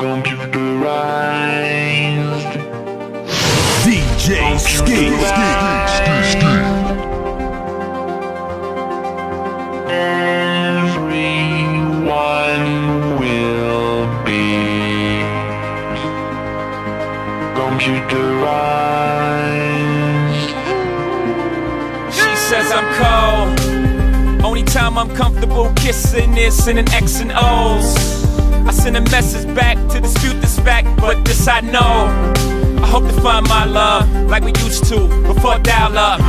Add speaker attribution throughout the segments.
Speaker 1: Computerized.
Speaker 2: DJ Skee.
Speaker 1: Everyone will be computerized.
Speaker 3: She says I'm cold. Only time I'm comfortable kissing is in an X and O's. I send a message back to dispute this fact, but this I know. I hope to find my love like we used to before dial up.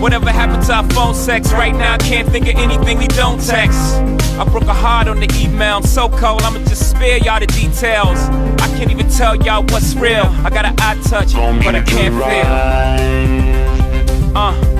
Speaker 3: Whatever happened to our phone sex right now, I can't think of anything we don't text. I broke a heart on the email, I'm so cold, I'ma just spare y'all the details. I can't even tell y'all what's real. I got an eye touch, but I can't feel. Uh.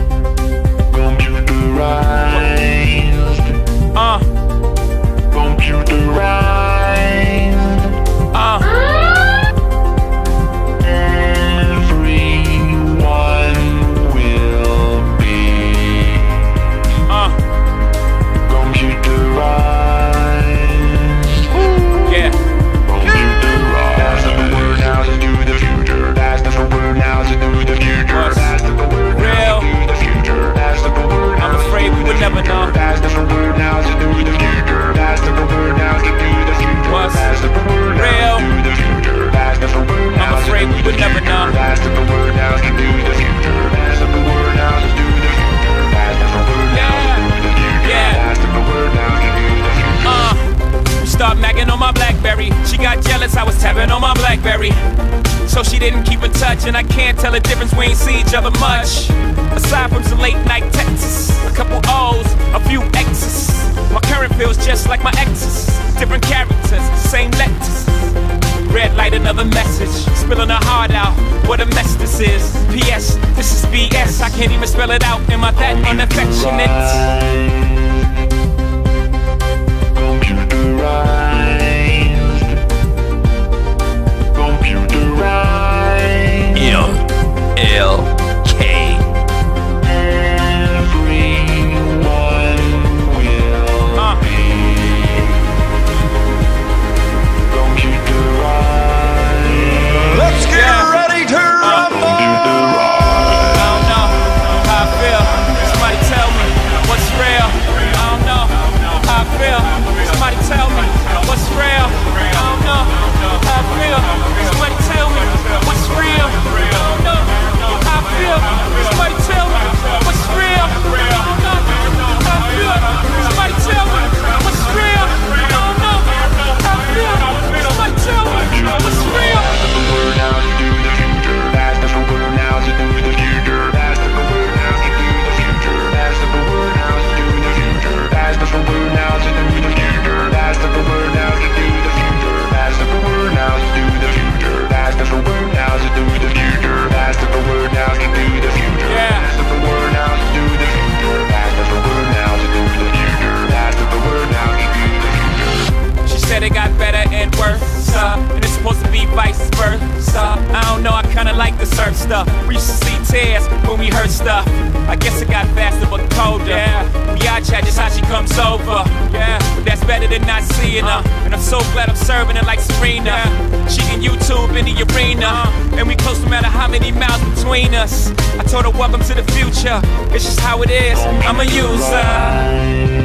Speaker 3: Blackberry. So she didn't keep in touch, and I can't tell the difference. We ain't see each other much. Aside from some late night texts, a couple O's, a few X's. My current feels just like my ex's. Different characters, same letters. Red light, another message. Spilling her heart out. What a mess this is. P.S. This is B.S. I can't even spell it out. Am I that unaffectionate?
Speaker 1: Computerized.
Speaker 3: Stuff. We used to see tears when we heard stuff. I guess it got faster but colder. Yeah, we out chat just how she comes over. Yeah, but that's better than not seeing her. And I'm so glad I'm serving her like Serena. She can YouTube in the arena, and we close no matter how many miles between us. I told her welcome to the future. It's just how it is. I'm a user.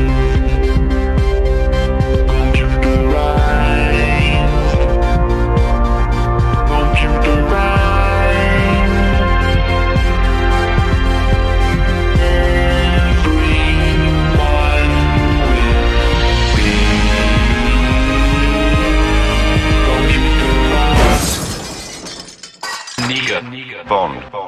Speaker 4: Bond.